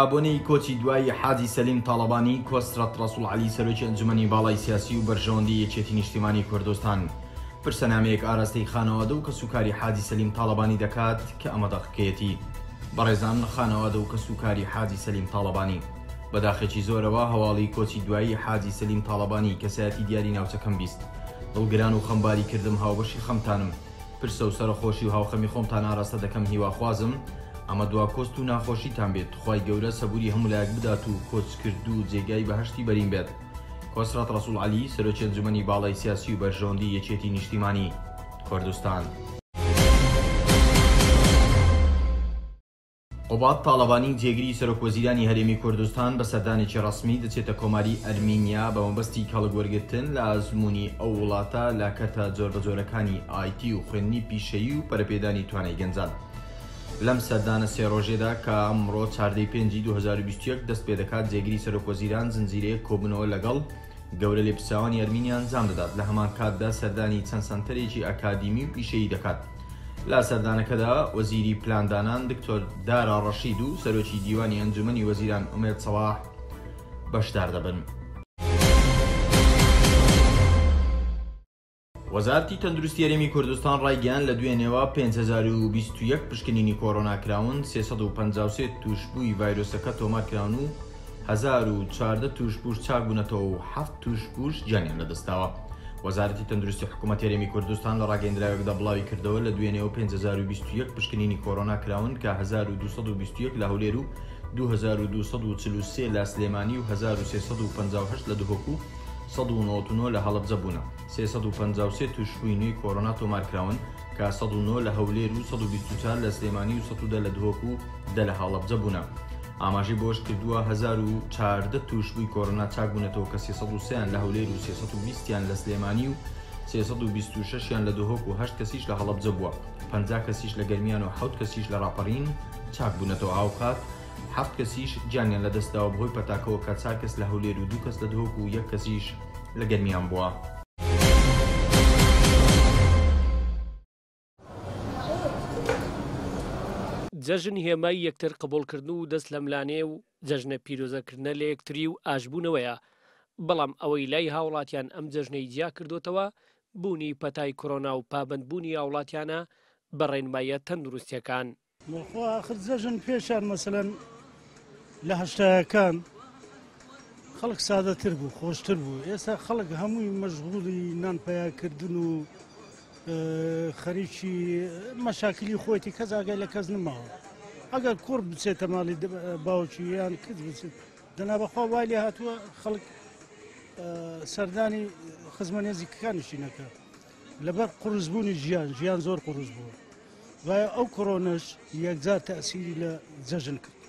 ئابوونەی کۆچی دوایی حاجی سەلیم تاالبانی کۆسترات ڕسوول علی سەرۆکی ئەنجومی باڵای سیاسی و بەرژەوەندی یەکێتی نیشتیمانی کوردستان پرسەنامەیەک ئاراستەی خانەوادە و کە سوکاری حاجی سەلیم تاالبانی دەکات کە ئەمە دەخکێتی بەڕێزان خانەوادە و کە سوکاری حاجی سەلیم تاالبانی بەداخێکی زۆرەوە هەواڵی کۆچی دوایی حاجی سەلیم تاالبانی کەسایەتی دیاری ناوچەکەم بیست دڵگران و خەمباری کردم هاوبەشی خەمتانم پرسە و سەرخۆشی و هاوخەمی خۆمتان ئاراستە دەکەم هیواخوازم و ئەمە دوا کۆست و ناخۆشیتان بێت خی گەورە سەبوری هەمولایەک بدات و کۆچکرد و جێگای بەهشتی بەرین بێت کۆسرات ڕسوول علی سەرۆکی ئەنجومی باڵای سیاسی و بەژۆندی یەکێتی نیشتیمانی کوردستان. قوبات تاالبانی جێگری سەرۆکۆزیرانی هەرێمی کوردستان بە سەردانێکی ڕسمی دەچێتە کۆماری ئەرمینیا بە مەبەستی کاڵگوەرگتن لە ئازمموی ئەو وڵاتە لاکەتە جۆر بە جۆرەکانی آیتی و خوێنی پیشەیی و پەرپێدانی توانای گەنجان. لەم سەردانە سێڕۆژێدا کە ئەمڕۆ چاردەی پێنجی 2020 دەست پێ دەکات جێگیری سەرۆکۆزیران زنجیرەیە کۆبنەوە لەگەڵ گەورە لێپساوانی ئەرمینیان زان دەدات لە هەمان کاتدا سەردانی چەند سنتەرێکی ئەکادیمی و پیشەی دەکات. لا سەردانەکەدا وەزیری پلاندانان دکتۆر دارا ڕەشید و سەرۆکی دیوانی ئەنجومی وەزیران ئومێت سەواح بەشدار دەبن. وەزارتی تەندروستی یاریمی کوردستان ڕایگەیان لە دوێنێەوە 5 پشکنینی کۆرۆناکراون 353 توشببووی ڤایرۆسەکە تۆمارکراون و 1940 توشبوش چاکبوونەتەوە و هەفت توشبوش جانیان لەدەستاوە. وەزارەتی تەندروستی حکوومەت یاریمی کوردستان لە ڕاگەندراوێکدا بڵاوی کردەوە لە دوێنێەوە 5 پشکنینی کۆرۆنا کراون کە 1221 لە هەولێر و 2243 لە سلێمانی و 1358 لە دهۆک و 1990 لە هەڵبجە بوونە 353 توشبووینی کۆرۆنا تۆمارکراون کە 1990 لە هەولێر و 1924 لە سلێمانی و 1970 لە دهۆک و دە لە هەڵبجە بوونە. ئاماژی بۆش کردووە 1940 توشبووی کۆرۆنا چاکبوونەتەوە کە 300یان لە هەولێر و 320یان لە سلێمانی و 326یان لە دهۆک و هەشت کەسیش لە هەڵبجە بووە 50 کەسیش لە گەرمیان و حوت کەسیش لە راپەرین چاکبوونەتەوە ئاوقات و هەفت کەسیش جانیان لە دەستداوە بهۆی پەتاکەوە کە چا کەس لە هەولێر و دوو کەس لە دۆک و یەک کەسیش لە گەرمیان بووە. جەژن هێمای یەکتر قبولکردن و دەست لەملانێ و جەژنە پیرۆزەکردنە لە یەکتری و ئاشبوونەوەیە بەڵام ئەوەی لای هاوڵاتیان ئەم جەژنەی جیا کردوتەوە بوونی پەتای کۆرۆنا و پابندبوونی هاوڵاتیانە بەڕێنمایە تەندروستیەکان. آخر زەژن پێشان مەمثلەن لە هەشتایەکان خەڵک سادەتر بوو خۆشتر بوو ئێستا خەڵک هەمووی مەشغوڵی نانپەیاکردن و خەریکی مەشاکلی خۆیتی کەس ئاگای لە کەس نماوە ئەگەر کوڕ بچێتە ماڵی باوکی یان کت بچێت دەنابەخوا وای لێ هاتووە خەڵک سەردانی خزمە نێزیکەکانیشی نەکە لەبەر قرسبوونی ژیان ژیان زۆر قرس بوو وایە ئەو کۆرۆنەش یەکجار تەسیری لە جەژن کرد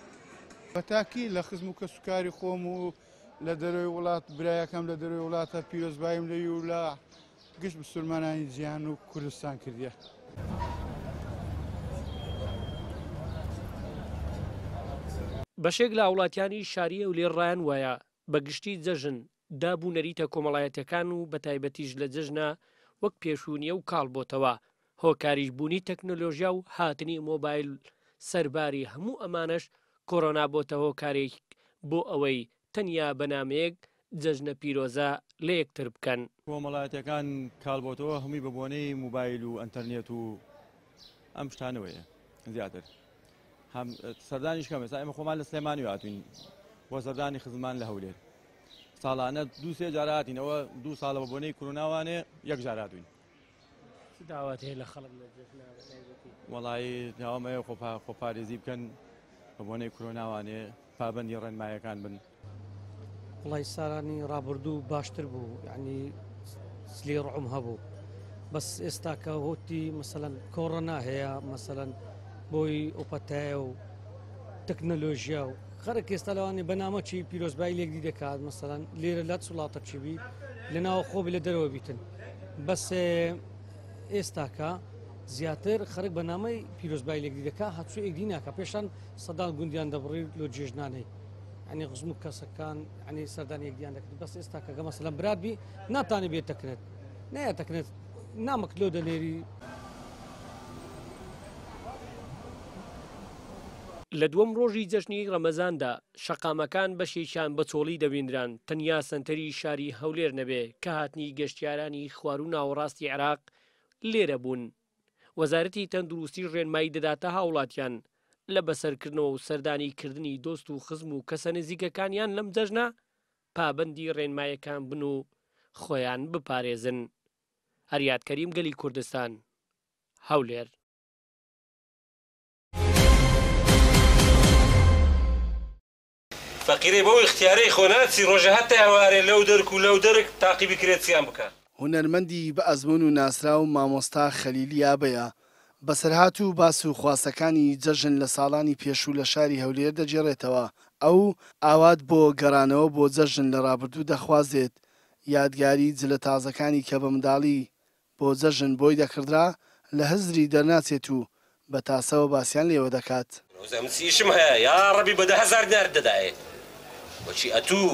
بەتاکی لە خزم و کە سوکاری خۆم و لە دەرەوەی وڵات برایەکەم لە دەرەوەی وڵاتە پیرۆزبایم لە یولا گشت بسلمانانی جیان و کوردستان کردیە. بەشێک لە وڵاتیانی شاریە و لێڕایان وایە بەگشتی جەژن دابوونەریتە کۆمەڵایەتەکان و بە تایبەتیش لە جژنە وەک پێشوونیە و کاڵبۆتەوە هۆکاریش بوونی تەکنۆلۆژیا و هاتنی مۆبایل سەرباری هەموو ئەمانش کۆرۆنا بۆتەوە کارێک بۆ ئەوەی تەنیا بەنامەیەک جەژنە پیرۆزە لە یەکتر بکەن کۆمەڵاتەکان کالبۆتەوە هەمووی بەبوونەی موبایل و ئەتەرنێت و ئەم شتانەوەیە زیاتر سەردانی شکەم ێستا ئمە خۆمان لە سلێمانی هاتوین بۆ سەردانی خزمان لە هەولێر ساڵانە دو سێ جاراتینەوە دوو ساڵە بۆنەی کوروناوانێ یەک جاراتوین داوات هەیە لە خەڵک وڵی داوامەیە خۆپارێزی بکەن کە بۆنەی کرۆناوانێ پابندی ڕێنمایەکان بن وڵی سارانی ڕابردوو باشتر بوو یعنی سلی ڕعم هەبوو بەس ئێستا کە هۆتی مثلەن کۆڕەنا هەیە مثلەن بۆی ئۆپەتایە و تەکنەلۆژیا و خەرک ئێستا لەوانی بەنامەچی پیرۆزبای لێکی دەکات مثلەن لێرە لە سوڵاتە چیبی لەناوە خۆبی لە دەرەوە بیتن بەس ئێستاکە زیاتر خەرک بەنامەی پیرۆزبای لەگریەکە هەچوو ئەگری ناکە پێشان سەدان گوندیان دەبڕی لۆ جێژنانەی ئەنی غزم و کەسەکان ئەنی سەردانی یەکدیان دەکرد بەس ئێستا کەگە مەسەلم برابی ناتانی بێت دەکرێت نایە دەکرێت نامەک لۆ دەنێری لە دووەم ڕۆژی جەژنی ڕەمەزاندا شەقامەکان بەشێکیان بە چۆڵی دەبیندران تەنیا سنتەری شاری هەولێر نەبێ کە هاتنی گەشتیارانی خوار و ناوەڕاستی عراق لێرە بوون وەزارەتی تەندروستی ڕێنمایی دەداتە هاوڵاتیان لە بەسەرکردنەوە و سەردانی کردنی دۆست و خزم و کەسە نزیکەکانیان لەم جەژنا پابندی ڕێنمایەکان بن و خۆیان بپارێزن هەریادکەریم گەلی کوردستان هەولێر فەقیرێ بەو اختیارەی خۆناسی ڕۆژە هەتا هەوارێ لەو دەرک و لەو دەرک تاقیبی کرێتسییان بکات هونەرمەندی بە ئەزمون و ناسرا و مامۆستا خەلیلیا بەیە بەسەرهات و باس و خواستەکانی جەژن لە ساڵانی پێشوو لە شاری هەولێر دەجێڕێتەوە ئەو ئاوات بۆ گەرانەوە بۆ جەژن لە ڕابردوو دەخوازێت یادگاری جلە تازەکانی کە بە منداڵی بۆ جەژن بۆی دەکردرا لە هەزری دەرناچێت و بە تاسەوە باسییان لێوە دەکات ئەمسیشم هەیە یا ڕبی بەدە هزار دیار دەدایێت بەچی ئەتوو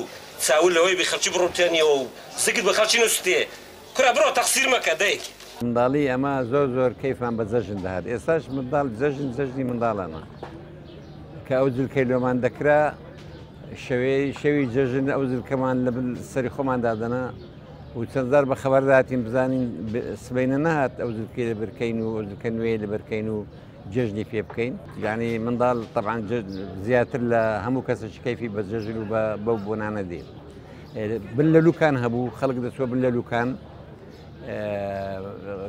چاول لەوەی بخەرچی بڕوتێنیەوە و سکت بە خەرچی نووسێ کورا بڕۆ تەقسیر مەکە دایک منداڵی ئەمە زۆر زۆر کەیفان بە جەژن دەهات ئێستاش منداڵ جەژن جەژنی منداڵانە کە ئەو جلکەی لۆمان دەکرا شەوەی شەوی جەژن ئەو جلکەمان لە سەری خۆمان دادەنا و چەنددار بە خەبەرداتیم بزانین سبینە نهات ئەو جلکی لە برکەین و ئەوکە نوێ لە بەرکەین و جژنی پێ بکەین یعنی منداڵ طبعاان زیاتر لە هەموو کەسەش کەفی بە جەژن و بەو بۆنانە دێن بن لە لوکان هەبوو خەڵک دەچوە بن لە لوکان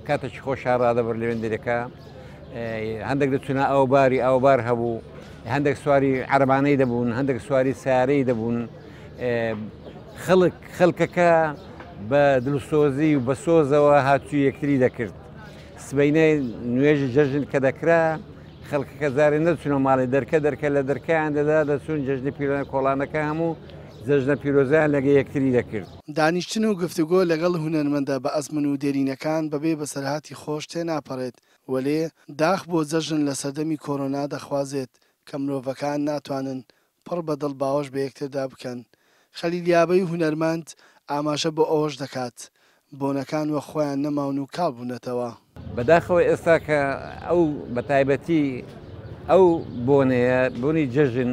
کاتێکی خۆشان ڕادەبەر لە وێندەرەکە هەندێک دەچونە ئەو باری ئەو بار هەبوو هەندێک سواری عربانەی دەبوون هەندێک سواری سارەی دەبوون خەڵکەکە بە دلسۆزی و بە سۆزەوە هاتووی یەکتری دەکرد سبینە نوێژی جەژن کە دەکرا خەڵکەکە زارێ نەچونە ماڵی دەرکە دەرکە لە دەرکیان دەدا دەچون جەژنی پیرانە کۆڵانەکە هەموو جژنە پیرۆزیان لەگە یەکتری دەکرد دانیشتن و گفتوگۆ لەگەڵ هوەرمەندە بە ئەزمن و دێرینەکان بەبێ بە سەرهاتی خۆش تێناپەڕێت وەلێ داخ بۆ جەژن لە سەردەمی کۆرۆنا دەخوازێت کە مرۆڤەکان ناتوانن پڕ بە دڵ باوەش بە یەکتردا بکەن خەلیلیابەی هوەرمەند ئاماژە بۆ ئەوەش دەکات بۆنەکان وە خۆیان نەماون و کابوونەتەوە بەداخەوە ئێستا کە ئەو بە تایبەتی ئەو بۆنەیە بۆنی جەژن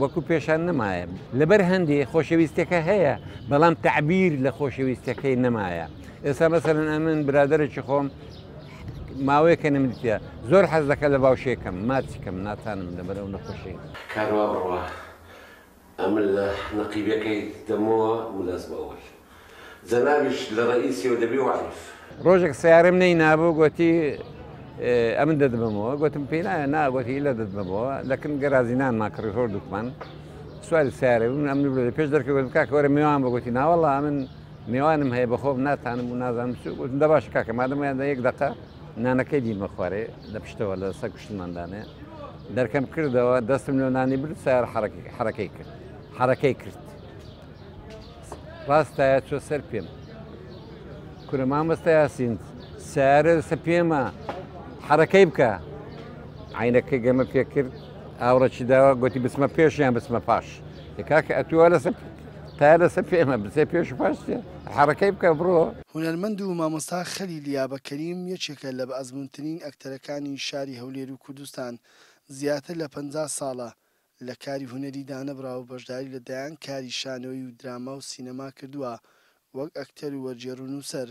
وەکو پێشان نمایە لەبەر هەندێ خۆشەویستەکە هەیە بەڵام تعبیر لە خۆشەویستەکەی نمایە ئێستا مەسەرن ئەمن برادرێکی خۆم ماوەیەکە نمتە زۆر حەز دەکە لە باوشێکم ماچیکەم ناتانم لەبەر ئەو نەخۆشی کاروا بڕوە ئەمە لە نەقیبەکەی دەمەوە ملەست بەەوەی زەناویش لە ڕئیسی و دەبی وعریف ڕۆژێک سیارم نەی نابوو گوتی ئەمن دەدبمەوە گوتم پێناە ناگوتی لە دەدبمەوە لەکن گەرازینان ناکڕی هۆر دوکمان سوال سیارە بوون ئەم لە پێش دەکەوت کاکەوەرە میوان بەگوتی ناوەڵە من میوانم هەیە بەخۆب ناتانم و نازانم گوتم دەباش کاکە مادەمەیاندا یەک دقا نانەکەی دیمە خوارێ لە پشتەوە لە سە کوشتماندانێ دەرکەم کردەوە دەستم لە نانی برد سیار حرەکەی کرد حرەکەی کرد ڕاستایە چۆ سەر پێم کورە مامەستا یاسین سیارە سە پێمە حرەکەی بکە عینەکەی گەمە پێ کرد ئاورەی داوە گوتی بسمە پێشیان بسمە پاش کاکە ئەتووە لەس تا لەسە پێمە بچێ پێش پاشێ حرەکەی بکە بڕۆ هوەرمەند و مامۆستا خەلی لیابەکەریم یەکێکە لە بە ئەزمونترین ئەکتەرەکانی شاری هەولێر و کوردستان زیاتر لە 50 ساڵە لە کاری هوەری دانەبرا و بەشداری لەدایان کاری شانەوەی و دراما و سینەما کردووە وەک ئەکتەر و وەرجێڕون و سەر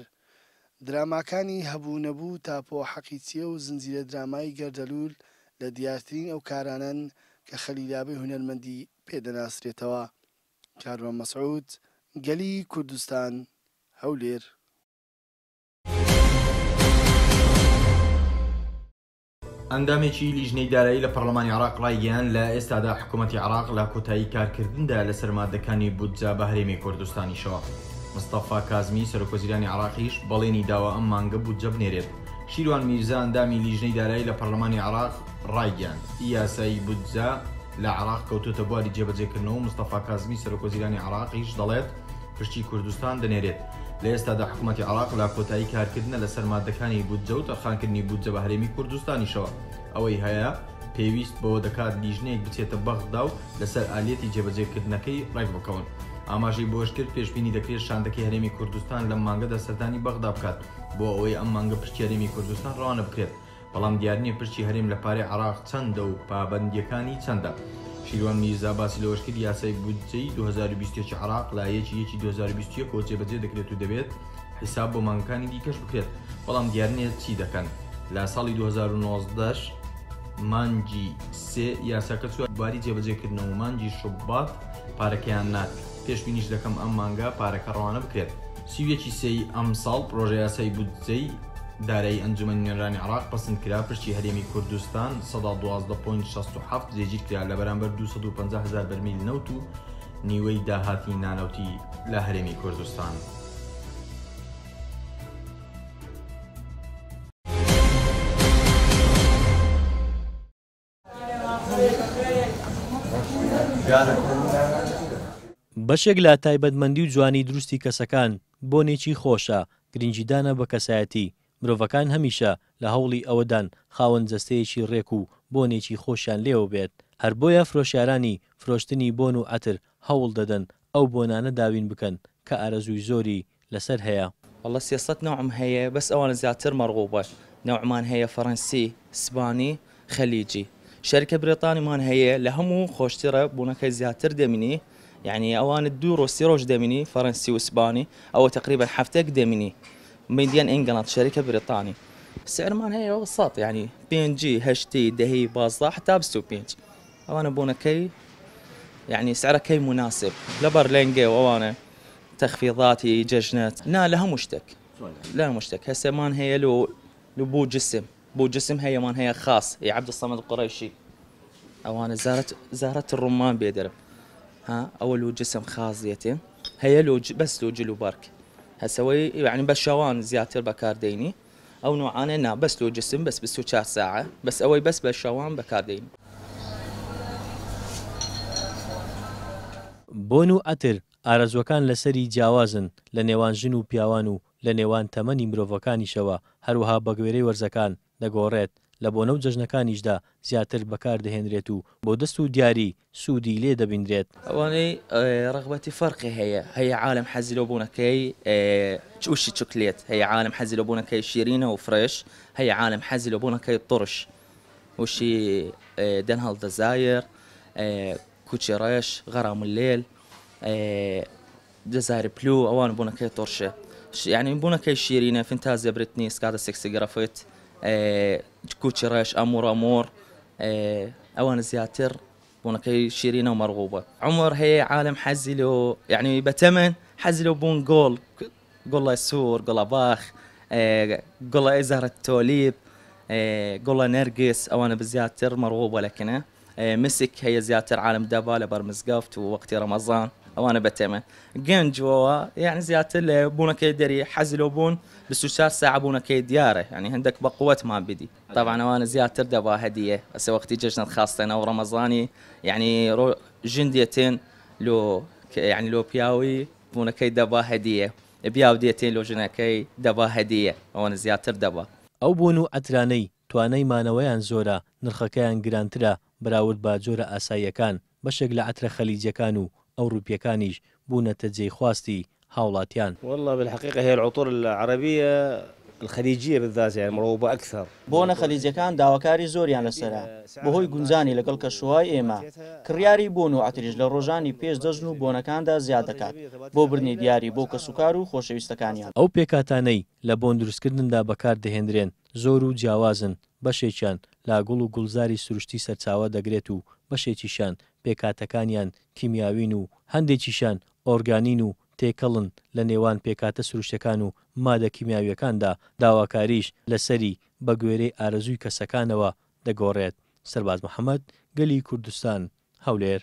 دراماکانی هەبوو نەبوو تاپۆ حەقیچیە و زنجیرە درامای گەردەلول لە دیارترین ئەو کارانەن کە خەلیلابی هوەرمەندی پێدەناسرێتەوە کاروە مەسعود گەلی کوردستان هەولێر ئەندامێکی لیژنەی دارایی لە پەرلەمانی عراق ڕایگەیان لە ئێستادا حکوومەتتی عراق لە کۆتایی کارکردندا لە سەرمادەکانی بودجا بە هەرێمی کوردستانیشەوە. مستەفا کازمی سەرۆکۆزیرانی عراقیش بەڵێنی داوە ئەم مانگە بوو جەبنێرێت شیروان میرزا ئەندامی لیژنەی دارایی لە پەرلەمانی عراق ڕایگەان یاسایی بودجا لە عراق کەوتوتە بواری جێبەجێکردنەوە و مستەفا کازمی سەرۆکۆزیرانی عراقیش دەڵێت پشتی کوردستان دەنێرێت لە ئێستادا حکوومەتی عراق لا کۆتایی کارکردنە لە سەرمادەکانی بودجە و تەرخانکردنی بودجە بە هەرێمی کوردستانیشەوە ئەوەی هەیە پێویست بەوە دەکات لیژنەیەک بچێتە بەغدا و لەسەر ئالەتی جێبەجێکردنەکەی ڕێک بکەون. ئاماژەی بۆش کرد پێشبینی دەکرێت شاندەکەی هەرێمی کوردستان لە مانگەدا سەردانی بەغدا بکات بۆ ئەوەی ئەم مانگە پشتی هەرێمی کوردستان ڕوانە بکرێت بەڵام دیارنیە پشتی هەرێم لە پارێ عراق چەندە و پابندیەکانی چەندە. شیروان میرزا باسی لەوەشکرد یاسای بودجەی 2020 عراق لە یەکی یەکی 2020 کۆچێبەجێ دەکرێت و دەبێت حیساب بۆ مانکانی دیکەش بکرێت بەڵام دیارنیە چی دەکەن لە ساڵی 2019 مانجی سێ یاساکە سووار باری جێبەجێکردنەوە مانجی شوبات پارەکەیان ناکرد پێشبینیش دەکەم ئەم مانگە پارەکە ڕوانە بکرێت سیویەکی سی ئەمساڵ پرۆژه یاسای بودجەی دارایی ئەنجومە نێرانی عراق پسند کرا پشتی هەرێمی کوردستان 1967 جێجیر کرا لە بەرامبەر 250 هزار بەرمیل نەوت و نیوەی داهاتی نانەوتی لە هەرێمی کوردستان. بەشێک لا تایبەتمەندی و جوانی دروستی کەسەکان بۆ نێکی خۆشە گرنجیدانە بە کەسایەتی مرۆڤەکان هەمیشە لە هەوڵی ئەوەدان خاوەن جەستەیەکی ڕێک و بۆ نێکی خۆشیان لێوە بێت هەر بۆیە فرۆشارانی فرۆشتنی بۆن و ئەتر هەوڵ دەدەن ئەو بۆنانە داوین بکەن کە ئارەزووی زۆری لەسەر هەیە والله سیاست نوعم هەیە بەس ئەوانە زیاتر مەڕغوو باش نوعمان هەیە فەڕەنسی سبانی خەلیجی شەرکە برێتانیمان هەیە لە هەموو خۆشترە بوونەکەی زیاتر دەمینی يعني اوان الدور سيروج ديميني فرنسي واسباني او تقريبا حفتك دمني ميديان انجلت شركه بريطاني السعر مال هي وسط يعني بي ان جي هاش تي دهي باص حتى بستو بي ان جي اوان ابونا كي يعني سعره كي مناسب لبرلينجي وانا تخفيضاتي ججنات لا لها مشتك لا مشتك هسه مان هي لو لو بو جسم بو جسم هي مان هي خاص يا عبد الصمد القريشي اوان زارت زارت الرمان بيدرب ها اول وجسم خاصيته هي لو بس لو جلو برك هسوي يعني بس شوان زياتر بكارديني او نوعانه نا بس لو جسم بس بس وشار ساعه بس اوي بس بس شوان بكارديني بۆن و ئەتر ئارەزوەکان لەسەری جیاوازن لە نێوان ژن و پیاوان و لە نێوان تەمەنی مرۆڤەکانیشەوە هەروەها بەگوێرەی وەرزەکان دەگۆڕێت لبونو بۆنە و زیاتر بکار و بۆ دەست دستو دیاری سوودی لێ دەبیندرێت اوانی رغبتی فرقی هیا هیا عالم حەزی لە بوونەکەی چوشی چکلێت هیا عالم حەزی لە بوونەکەی شیرینە و فرش هیا عالم حەزی لە بوونەکەی تڕش وشی دەنهڵ دەزایر کوچی ڕێش غەرام لێل دەزاری پلو ئەوان بوونەکەی بونا یعنی شيرينا فانتازيا بريتني سكادا سكسي جرافيت كوتشراش امور امور آه، اوان الزياتر ونقي شيرينه ومرغوبه عمر هي عالم حزلو يعني بتمن حزلو بون جول قول سور قول باخ قول آه، ازهر زهره توليب قول آه، نرجس اوان بالزياتر مرغوبه لكنه مسك هي زياتر عالم دبالة برمز قفت ووقت رمضان اوانه بتيمه جن جوا يعني زيات اللي بونا كيدري حزل بون بس ساعة بونا كيدياره يعني عندك بقوة ما بدي طبعا وانا زيات ردا هديه بس وقت جشن خاصة انا رمضاني يعني رو جنديتين لو يعني لو بياوي بونا كيدبا هديه بياو ديتين لو جناكي دبا هديه وانا زيات ردا او بونو اتراني تواني ما نويان زورا نرخكيان جرانترا براود با جورا اسايا كان بشكل عطر خليجي كانو ئەوروپیەکانیش بوونەتە جێخواستی هاوڵاتیان والله بالحقيقة هي العطور العربية الخەریجیە بذاز مرۆ بە ئەکثر بۆنە خەلیجەکان داواکاری زۆریان لەسرە بەهۆی گونجانی لەگەڵ کەشوای ئێمە کڕیاری بۆن و ئاتریش لە ڕۆژانی پێش دەژن و بۆنەکاندا زیاد دەکات بۆ برنی دیاری بۆ کەسوکار و خۆشەویستەکانیان ئەو پێکاتانەی لە بۆن دروستکردندا بەکار دەهێنرێن زۆر و جیاوازن بەشێکیان لاگوڵ و گوڵزاری سروشتی سەرچاوە دەگرێت و بەشێکیشان پێکاتەکانیان کیمیاوین و هەندێکیشان ئۆرگانین و تێکەڵن لە نێوان پێکاتە سروشتەکان و مادە کیمیاویەکاندا داواکاریش لەسەری بە گوێرەی ئارەزووی کەسەکانەوە دەگۆڕێت سەرباز محەممەد گەلی کوردستان هەولێر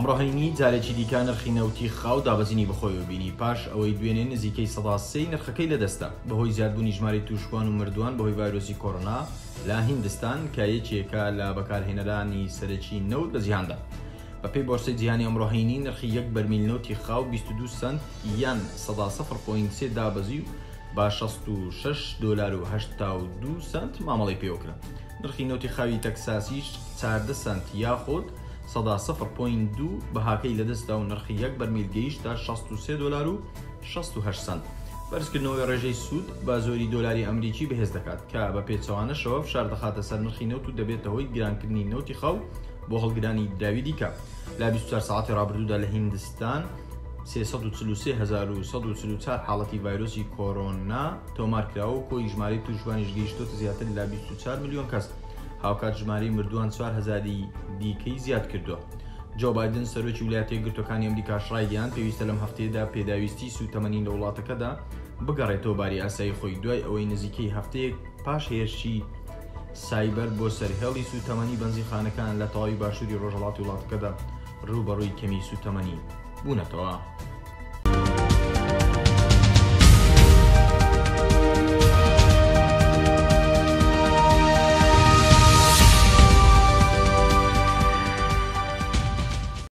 ئەمڕۆ هەینی جارێکی دیکە نرخی نەوتی خاو دابەزینی بخۆی و بینی پاش ئەوەی دوێنێ نزیکەی سەداسی نرخەکەی لەدەستە بەهۆی زیادبوونی ژماری تووشوان و مردووان بەهۆی ڤایرۆسی کۆرۆنا لا هندستان کە یەکێکە لە بەکارهێنەرانی سەرەکی نەوت بە زیهاندا. بە پێی باشتەی جیهانی ئەمڕۆهینی نرخی یەک بەرمیلنۆتی خاو 22 سند یان 1.3 دابەزی و با 66 دلار و 2 سند مامەڵی پێوەکرا. نرخی نوتی خاوی تەکساسیش 14 سند یاخۆت سەدا 0.2 بەهاکەی لەدەستدا و نرخی یەک بەرمیلگەیشدا 16 دلار و 16 سند. بەرزکردنەوەی ڕێژەی سوود بە زۆری دۆلاری ئەمریکی بەهێز دەکات کە بە پێچوانە شەوەف شار دەخاتە سەر نرخی نەوت و دەبێتەوەی گرانکردنی نەوتی خەو بۆ هەڵگرانی داوی دیکە لا 24 ساعتی ڕابردوودا لە هندستان 1340 حاڵەتی ڤایرۆسی کۆرۆنا تۆمارکراوە کۆی ژماری توژوانیش گەیشتۆ زیاتر لا 24 میلیۆن کەست هاوکات ژماری مردووان 4هزاری دیکەی زیاد کردووە. جۆ بادن سەرۆکی ویلاتەیە گرتوەکانی ئەمریکا شڕایگەیان پێویستە لەم هەفتەیەدا پێداویستی سوتەمەنی لە وڵاتەکەدا بگەڕێتەوە باری ئاسایی خۆی دوای ئەوەی نزیکەی هەفتەیەک پاش هێرشی سایبەر بۆ سەرهێڵی سوتەمەنی بەنزی خانەکان لە تەواوی باشووری ڕۆژهڵاتی وڵاتەکەدا ڕوبەڕووی کەمی سوتەمەنی بوونەتەوە.